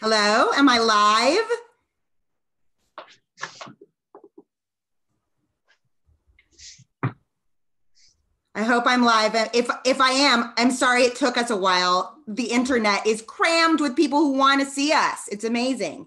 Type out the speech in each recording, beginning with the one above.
Hello, am I live? I hope I'm live. If if I am, I'm sorry it took us a while. The internet is crammed with people who want to see us. It's amazing.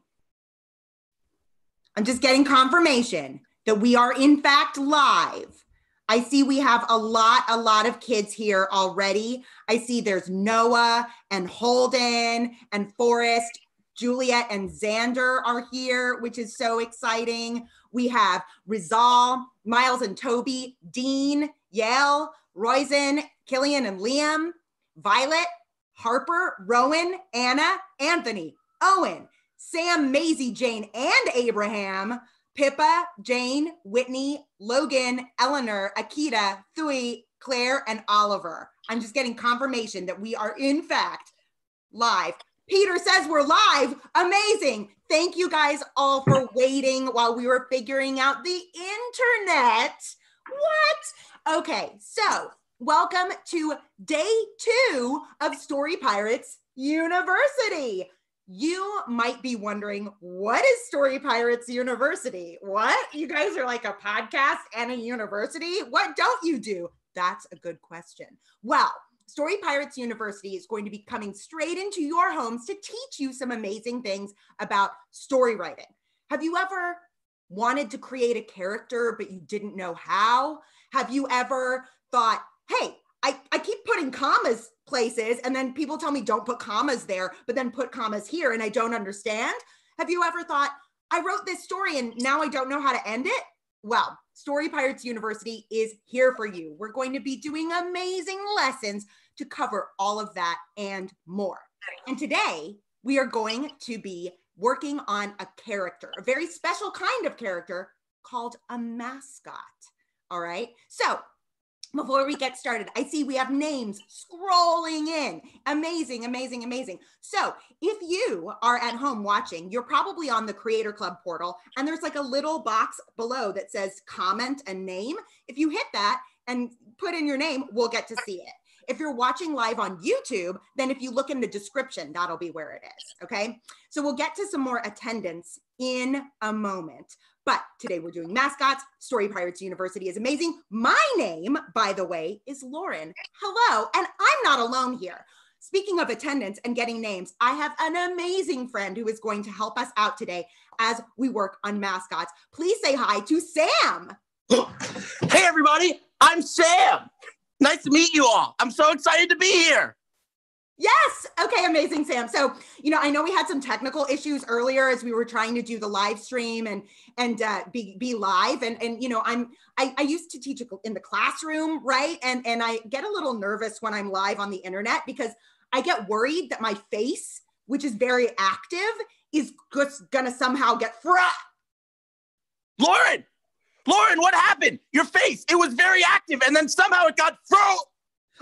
I'm just getting confirmation that we are in fact live. I see we have a lot, a lot of kids here already. I see there's Noah and Holden and Forrest. Juliet and Xander are here, which is so exciting. We have Rizal, Miles and Toby, Dean, Yale, Roizen, Killian and Liam, Violet, Harper, Rowan, Anna, Anthony, Owen, Sam, Maisie, Jane, and Abraham, Pippa, Jane, Whitney, Logan, Eleanor, Akita, Thui, Claire, and Oliver. I'm just getting confirmation that we are in fact live. Peter says we're live. Amazing. Thank you guys all for waiting while we were figuring out the internet. What? Okay, so welcome to day two of Story Pirates University. You might be wondering, what is Story Pirates University? What? You guys are like a podcast and a university? What don't you do? That's a good question. Well, Story Pirates University is going to be coming straight into your homes to teach you some amazing things about story writing. Have you ever wanted to create a character, but you didn't know how? Have you ever thought, hey, I, I keep putting commas places and then people tell me don't put commas there, but then put commas here and I don't understand? Have you ever thought, I wrote this story and now I don't know how to end it? Well, Story Pirates University is here for you. We're going to be doing amazing lessons to cover all of that and more. And today we are going to be working on a character, a very special kind of character called a mascot. All right. So before we get started, I see we have names scrolling in. Amazing, amazing, amazing. So, if you are at home watching, you're probably on the Creator Club portal, and there's like a little box below that says comment and name. If you hit that and put in your name, we'll get to see it. If you're watching live on YouTube, then if you look in the description, that'll be where it is. Okay. So we'll get to some more attendance in a moment. But today we're doing mascots. Story Pirates University is amazing. My name, by the way, is Lauren. Hello. And I'm not alone here. Speaking of attendance and getting names, I have an amazing friend who is going to help us out today as we work on mascots. Please say hi to Sam. Hey, everybody. I'm Sam. Nice to meet you all. I'm so excited to be here. Yes. Okay. Amazing, Sam. So, you know, I know we had some technical issues earlier as we were trying to do the live stream and and uh, be be live. And and you know, I'm I, I used to teach in the classroom, right? And and I get a little nervous when I'm live on the internet because I get worried that my face, which is very active, is just gonna somehow get fra. Lauren, Lauren, what happened? Your face, it was very active, and then somehow it got fro.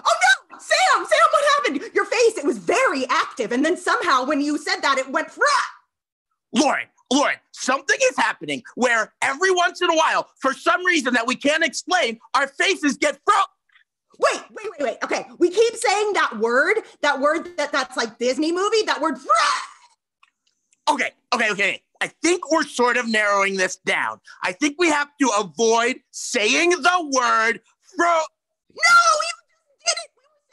Oh no, Sam, Sam, what happened? Your face, it was very active, and then somehow when you said that, it went fra. Lauren, Lauren, something is happening where every once in a while, for some reason that we can't explain, our faces get fro. Wait, wait, wait, wait. Okay, we keep saying that word, that word that that's like Disney movie, that word fra. Okay, okay, okay. I think we're sort of narrowing this down. I think we have to avoid saying the word fro. No,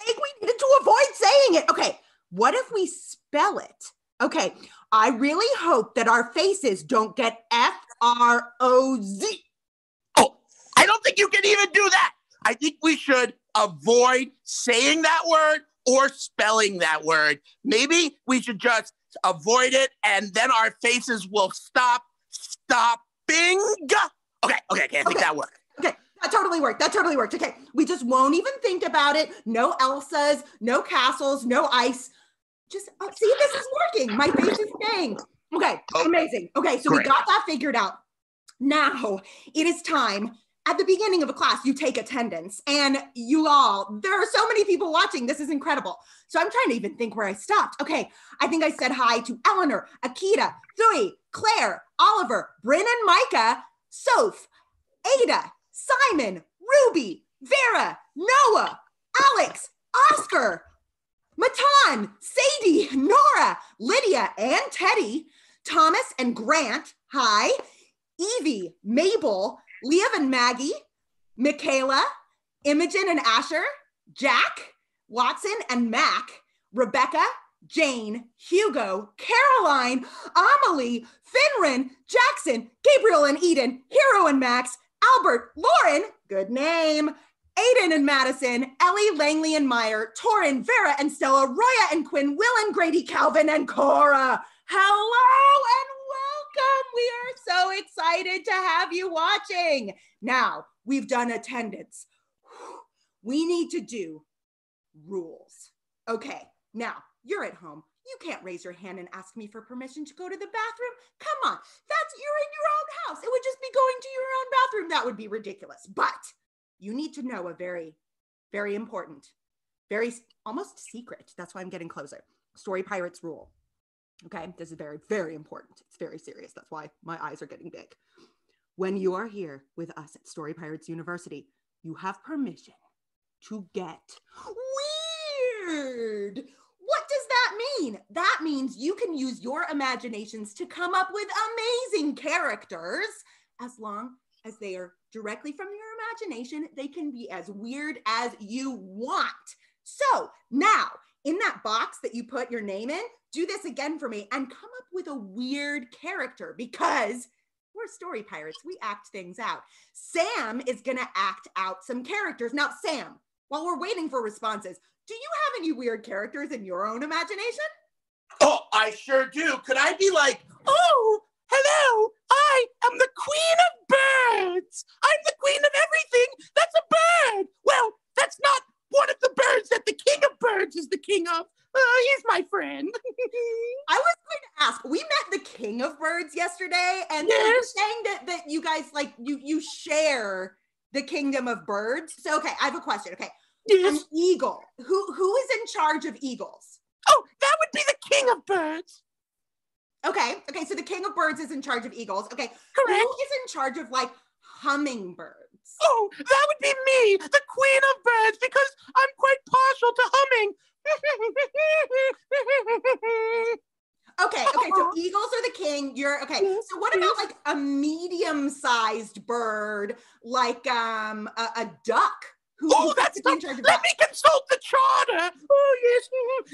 We we needed to avoid saying it. Okay, what if we spell it? Okay, I really hope that our faces don't get F R O Z. Oh, I don't think you can even do that. I think we should avoid saying that word or spelling that word. Maybe we should just avoid it, and then our faces will stop stopping. Okay, okay, okay, I think okay. that worked. Okay, that totally worked. That totally worked. Okay, we just won't even think about it. No Elsas, no castles, no ice. Just oh, see, this is working. My face is staying. Okay, okay. amazing. Okay, so Great. we got that figured out. Now it is time at the beginning of a class, you take attendance, and you all, there are so many people watching. This is incredible. So I'm trying to even think where I stopped. Okay, I think I said hi to Eleanor, Akita, Thui, Claire, Oliver, Bryn and Micah, Soph, Ada, Simon, Ruby, Vera, Noah, Alex, Oscar, Matan, Sadie, Nora, Lydia, and Teddy, Thomas and Grant, hi, Evie, Mabel, Leah and Maggie, Michaela, Imogen and Asher, Jack, Watson and Mac, Rebecca, Jane, Hugo, Caroline, Amelie, Finran, Jackson, Gabriel and Eden, Hero and Max, Albert, Lauren, good name, Aiden and Madison, Ellie, Langley and Meyer, Torin, Vera and Stella, Roya and Quinn, Will and Grady, Calvin and Cora. Hello and welcome. We are so excited to have you watching. Now, we've done attendance. We need to do rules. Okay, now you're at home. You can't raise your hand and ask me for permission to go to the bathroom. Come on, that's you're in your own house. It would just be going to your own bathroom. That would be ridiculous. But you need to know a very, very important, very almost secret. That's why I'm getting closer. Story Pirates rule. Okay, this is very, very important. It's very serious. That's why my eyes are getting big. When you are here with us at Story Pirates University, you have permission to get weird. What does that mean? That means you can use your imaginations to come up with amazing characters as long as they are directly from your imagination. They can be as weird as you want. So now, in that box that you put your name in, do this again for me and come up with a weird character because we're story pirates. We act things out. Sam is going to act out some characters. Now, Sam, while we're waiting for responses, do you have any weird characters in your own imagination? Oh, I sure do. Could I be like, oh, hello, I am the queen of birds. I'm the queen of everything that's a bird. Well, that's not one of the birds that the king of birds is the king of. Uh, he's my friend. I was going to ask. We met the king of birds yesterday, and Yes. saying that that you guys like you you share the kingdom of birds. So okay, I have a question. Okay, an eagle. Who who is in charge of eagles? Oh, that would be the king of birds. Okay, okay. So the king of birds is in charge of eagles. Okay, Correct. who is in charge of like hummingbirds? Oh, that would be me, the queen of birds, because I'm quite partial to humming. Okay, okay. So eagles are the king. You're okay. So what about like a medium-sized bird, like um a, a duck? Who, Oh, who that's in charge of Let that? me consult the charter. Oh, yes.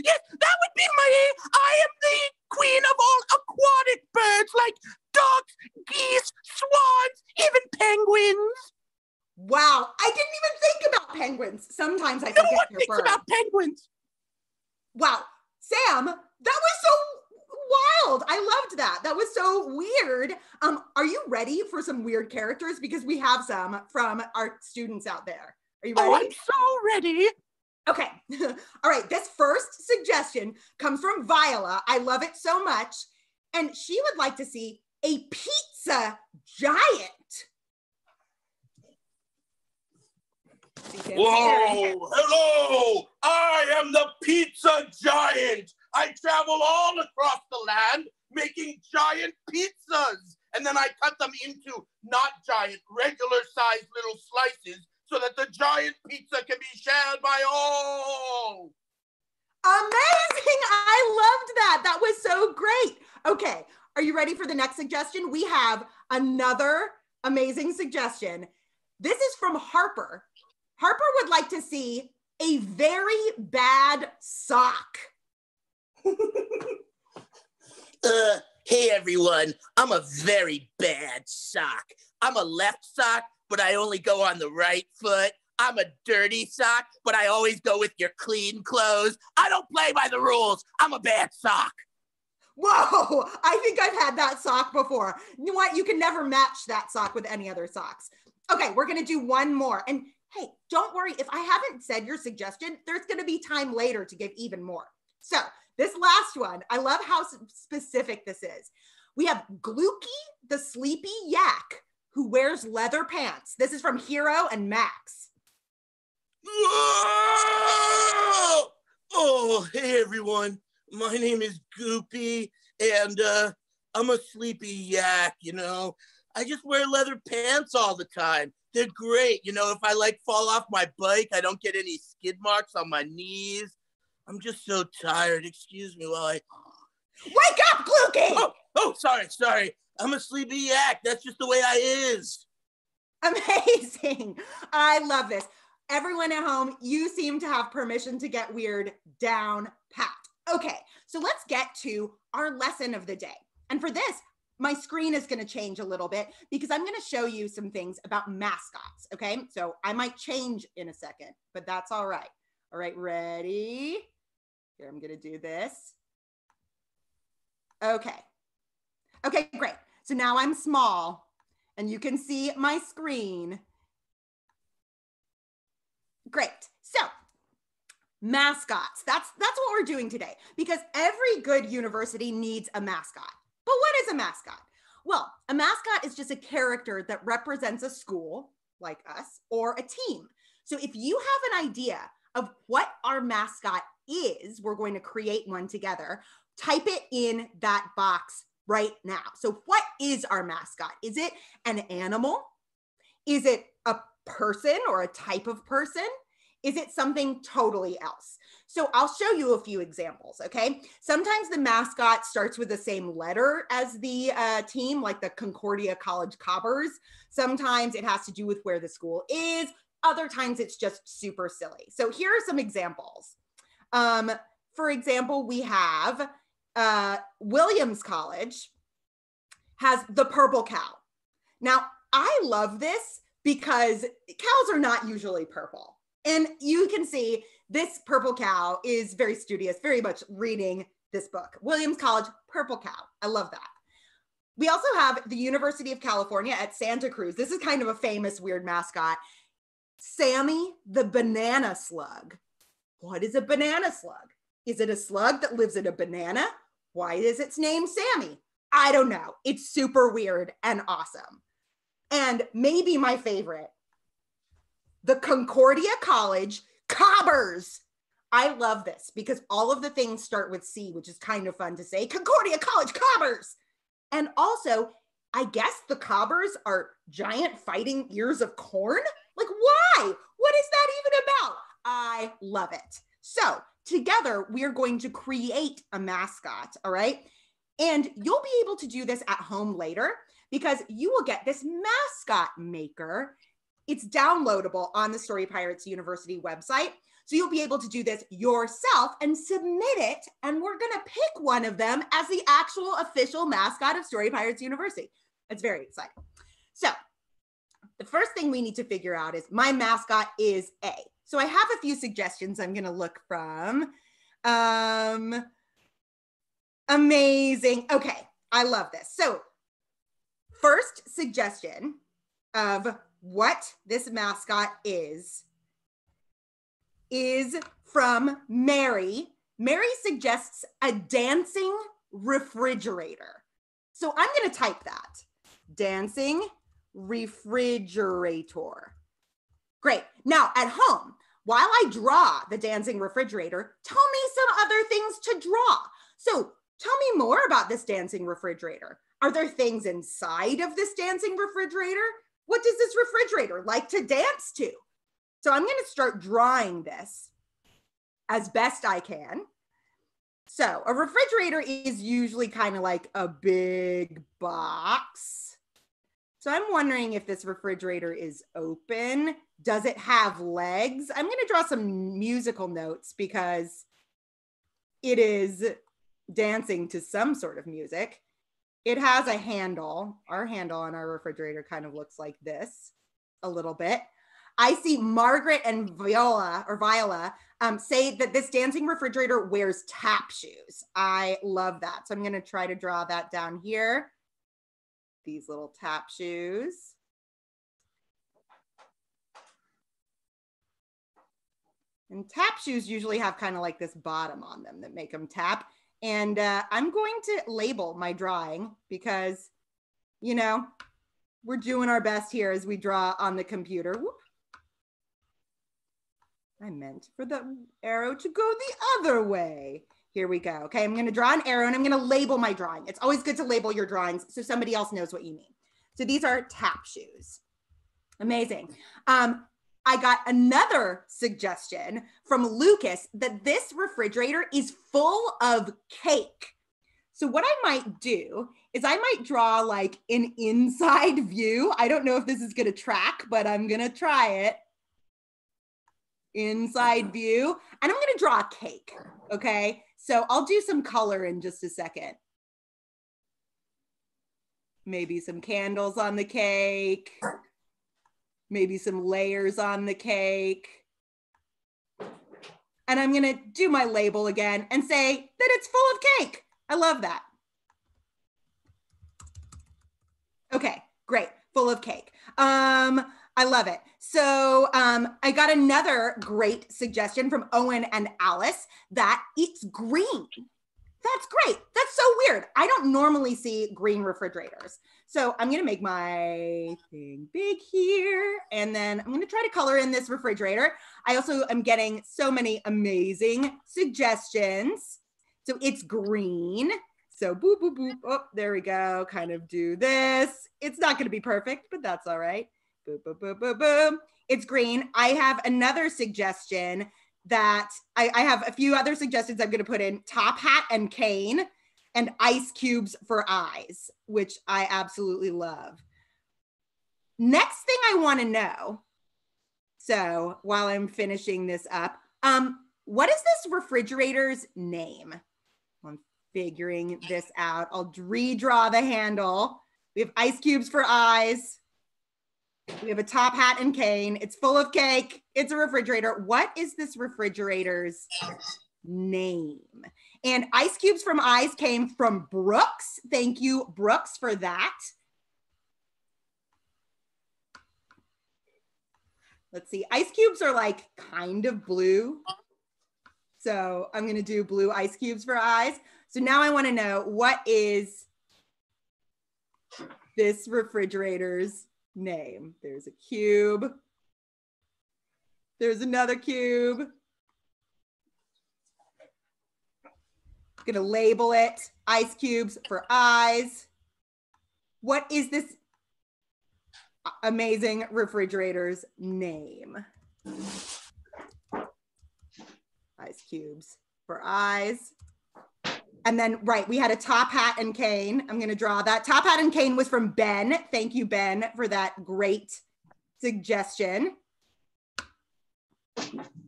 Yes, that would be my. I am the queen of all aquatic birds like ducks, geese, swans, even penguins. Wow, I didn't even think about penguins. Sometimes I No forget one thinks birds. about penguins. Wow, Sam, that was so wild. I loved that. That was so weird. Um, are you ready for some weird characters? Because we have some from our students out there. Are you oh, ready? Oh, I'm so ready. Okay. All right. This first suggestion comes from Viola. I love it so much. And she would like to see a pizza giant. See, Sam's here. Whoa, hello. I am the pizza giant. I travel all across the land making giant pizzas. And then I cut them into not giant, regular sized little slices so that the giant pizza can be shared by all. Amazing. I loved that. That was so great. Okay. Are you ready for the next suggestion? We have another amazing suggestion. This is from Harper. Harper would like to see a very bad sock. Uh, hey everyone, I'm a very bad sock. I'm a left sock, but I only go on the right foot. I'm a dirty sock, but I always go with your clean clothes. I don't play by the rules. I'm a bad sock. Whoa, I think I've had that sock before. You know what? You can never match that sock with any other socks. Okay, we're gonna do one more. And hey, don't worry, if I haven't said your suggestion, there's gonna be time later to give even more. So, this last one, I love how specific this is. We have Glooky the sleepy yak who wears leather pants. This is from Hero and Max. Oh, hey everyone. My name is Goopy, and uh, I'm a sleepy yak, you know. I just wear leather pants all the time. They're great. You know, if I like fall off my bike, I don't get any skid marks on my knees. I'm just so tired. Excuse me while I. Wake up, Gluky! Oh, oh, sorry, sorry. I'm a sleepy yak. That's just the way I is. Amazing. I love this. Everyone at home, you seem to have permission to get weird down pat. Okay, so let's get to our lesson of the day. And for this, my screen is going to change a little bit because I'm going to show you some things about mascots. Okay, so I might change in a second, but that's all right. All right, ready? Here, I'm going to do this. Okay. Okay, great. So now I'm small and you can see my screen. Great. So mascots, that's, that's what we're doing today because every good university needs a mascot. But what is a mascot? Well, a mascot is just a character that represents a school like us or a team. So if you have an idea of what our mascot is, we're going to create one together. Type it in that box right now. So, what is our mascot? Is it an animal? Is it a person or a type of person? Is it something totally else? So I'll show you a few examples, okay? Sometimes the mascot starts with the same letter as the uh, team, like the Concordia College Cobbers. Sometimes it has to do with where the school is. Other times it's just super silly. So here are some examples. Um, for example, we have uh, Williams College has the purple cow. Now, I love this because cows are not usually purple. And you can see this purple cow is very studious, very much reading this book. Williams College, purple cow. I love that. We also have the University of California at Santa Cruz. This is kind of a famous weird mascot. Sammy the banana slug. What is a banana slug? Is it a slug that lives in a banana? Why is its name Sammy? I don't know. It's super weird and awesome. And maybe my favorite, the Concordia College Cobbers. I love this because all of the things start with C, which is kind of fun to say. Concordia College Cobbers. And also, I guess the cobbers are giant fighting ears of corn. Like, why? What is that even about? I love it. So, together, we are going to create a mascot. All right. And you'll be able to do this at home later because you will get this mascot maker. It's downloadable on the Story Pirates University website. So you'll be able to do this yourself and submit it. And we're going to pick one of them as the actual official mascot of Story Pirates University. It's very exciting. So the first thing we need to figure out is my mascot is A. So I have a few suggestions I'm going to look from. Um, amazing. Okay, I love this. So, first suggestion of what this mascot is is from Mary. Mary suggests a dancing refrigerator. So I'm going to type that dancing refrigerator. Great. Now at home, while I draw the dancing refrigerator, tell me some other things to draw. So tell me more about this dancing refrigerator. Are there things inside of this dancing refrigerator? What does this refrigerator like to dance to? So I'm going to start drawing this as best I can. So a refrigerator is usually kind of like a big box. So I'm wondering if this refrigerator is open does it have legs? I'm going to draw some musical notes because it is dancing to some sort of music. It has a handle. Our handle on our refrigerator kind of looks like this a little bit. I see Margaret and Viola or Viola um, say that this dancing refrigerator wears tap shoes. I love that. So I'm going to try to draw that down here. These little tap shoes. And tap shoes usually have kind of like this bottom on them that make them tap. And uh, I'm going to label my drawing because, you know, we're doing our best here as we draw on the computer. Whoop. I meant for the arrow to go the other way. Here we go. Okay, I'm going to draw an arrow and I'm going to label my drawing. It's always good to label your drawings so somebody else knows what you mean. So these are tap shoes. Amazing. Um, I got another suggestion from Lucas that this refrigerator is full of cake. So, what I might do is I might draw like an inside view. I don't know if this is going to track, but I'm going to try it. Inside view. And I'm going to draw a cake. Okay. So, I'll do some color in just a second. Maybe some candles on the cake maybe some layers on the cake. And I'm to do my label again and say that it's full of cake. I love that. Okay, great. Full of cake. Um, I love it. So um, I got another great suggestion from Owen and Alice that it's green. That's great. That's so weird. I don't normally see green refrigerators. So I'm gonna make my thing big here. And then I'm gonna try to color in this refrigerator. I also am getting so many amazing suggestions. So it's green. So boop, boop, boop. Oh, there we go. Kind of do this. It's not gonna be perfect, but that's all right. Boop, boop, boop, boop, boop. It's green. I have another suggestion that I, I have a few other suggestions I'm going to put in top hat and cane and ice cubes for eyes, which I absolutely love. Next thing I want to know. So while I'm finishing this up, um, what is this refrigerator's name? I'm figuring this out. I'll redraw the handle. We have ice cubes for eyes. We have a top hat and cane. It's full of cake. It's a refrigerator. What is this refrigerator's name? And ice cubes from eyes came from Brooks. Thank you, Brooks, for that. Let's see. Ice cubes are like kind of blue. So I'm going to do blue ice cubes for eyes. So now I want to know what is this refrigerator's name. There's a cube. There's another cube. I'm gonna label it ice cubes for eyes. What is this amazing refrigerator's name? Ice cubes for eyes. And then, right, we had a top hat and cane. I'm going to draw that. Top hat and cane was from Ben. Thank you, Ben, for that great suggestion.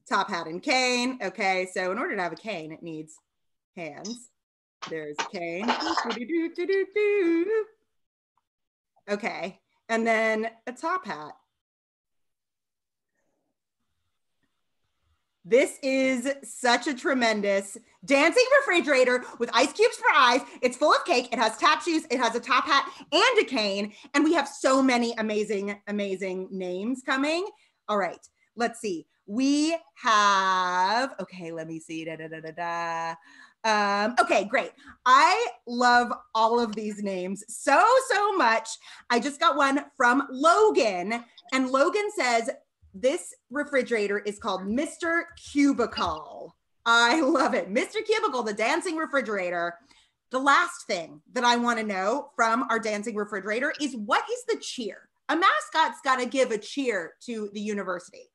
Top hat and cane. Okay, so in order to have a cane, it needs hands. There's a cane. Okay, and then a top hat. This is such a tremendous dancing refrigerator with ice cubes for eyes. It's full of cake. It has tap shoes. It has a top hat and a cane. And we have so many amazing, amazing names coming. All right, let's see. We have, okay, let me see. Da, da, da, da, da. Um, okay, great. I love all of these names so, so much. I just got one from Logan, and Logan says, this refrigerator is called Mr. Cubicle. I love it. Mr. Cubicle, the dancing refrigerator. The last thing that I want to know from our dancing refrigerator is what is the cheer? A mascot's got to give a cheer to the university.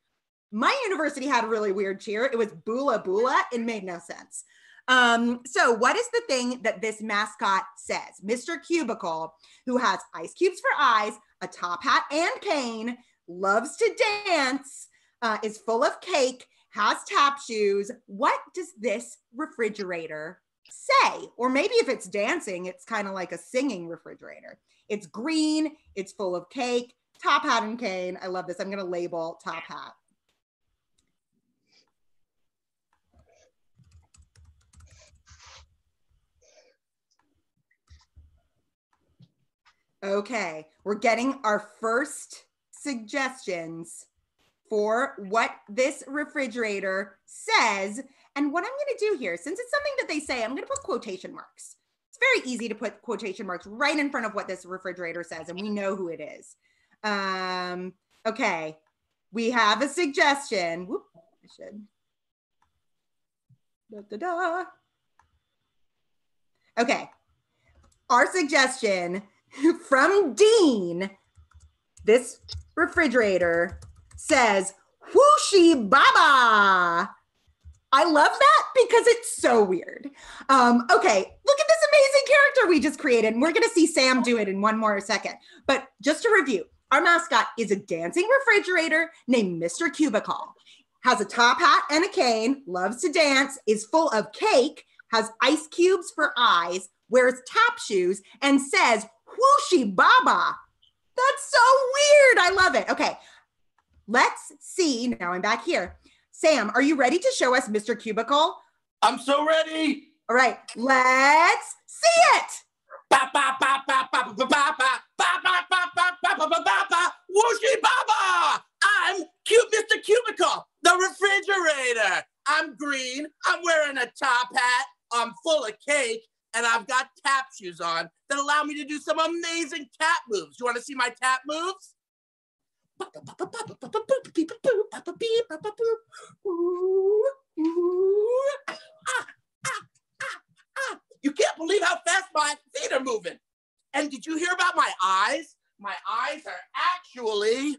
My university had a really weird cheer. It was Boola Boola. It made no sense. Um, so, what is the thing that this mascot says? Mr. Cubicle, who has ice cubes for eyes, a top hat and cane, loves to dance, uh, is full of cake, has tap shoes. What does this refrigerator say? Or maybe if it's dancing, it's kind of like a singing refrigerator. It's green, it's full of cake, top hat and cane. I love this. I'm going to label top hat. Okay, we're getting our first suggestions for what this refrigerator says. And what I'm going to do here, since it's something that they say, I'm going to put quotation marks. It's very easy to put quotation marks right in front of what this refrigerator says, and we know who it is. Um, okay, we have a suggestion. Whoop, I should. Da, da, da. Okay, our suggestion from Dean this refrigerator says, Whooshy Baba. I love that because it's so weird. Um, okay, look at this amazing character we just created. And we're going to see Sam do it in one more second. But just to review, our mascot is a dancing refrigerator named Mr. Cubicle. Has a top hat and a cane, loves to dance, is full of cake, has ice cubes for eyes, wears tap shoes, and says, Whooshy Baba. That's so weird. I love it. Okay, let's see. Now I'm back here. Sam, are you ready to show us Mr. Cubicle? I'm so ready. All right, let's see it. Whooshy Baba! I'm cute Mr. Cubicle, the refrigerator. I'm green. I'm wearing a top hat. I'm full of cake, and I've got tap shoes on that allow me to do some amazing tap moves. You want to see my tap moves? You can't believe how fast my feet are moving. And did you hear about my eyes? My eyes are actually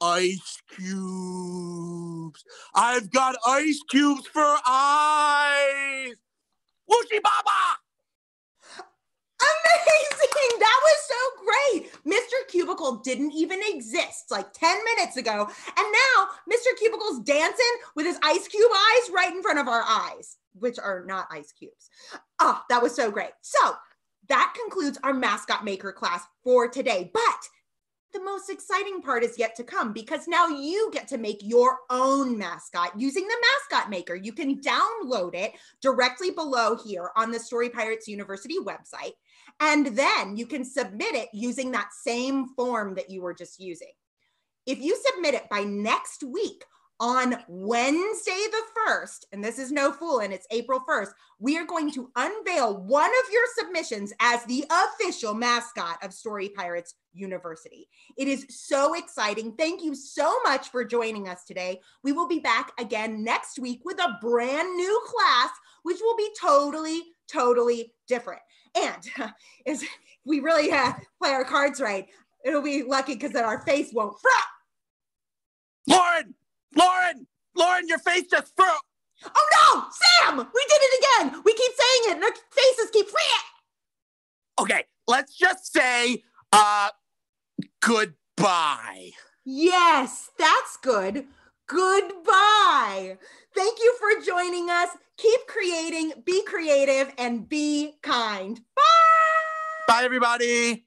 ice cubes. I've got ice cubes for eyes. Whooshy Baba! Amazing! That was so great. Mr. Cubicle didn't even exist like 10 minutes ago. And now Mr. Cubicle's dancing with his ice cube eyes right in front of our eyes, which are not ice cubes. Oh, that was so great. So that concludes our mascot maker class for today. But the most exciting part is yet to come because now you get to make your own mascot using the mascot maker. You can download it directly below here on the Story Pirates University website. And then you can submit it using that same form that you were just using. If you submit it by next week, on Wednesday the 1st, and this is no fool, and it's April 1st, we are going to unveil one of your submissions as the official mascot of Story Pirates University. It is so exciting. Thank you so much for joining us today. We will be back again next week with a brand new class, which will be totally, totally different. And if we really uh, play our cards right, it'll be lucky because then our face won't frown. Lauren! Lauren! Lauren, your face just froze! Oh no! Sam! We did it again! We keep saying it and our faces keep! Okay, let's just say uh goodbye. Yes, that's good. Goodbye. Thank you for joining us. Keep creating, be creative, and be kind. Bye. Bye, everybody.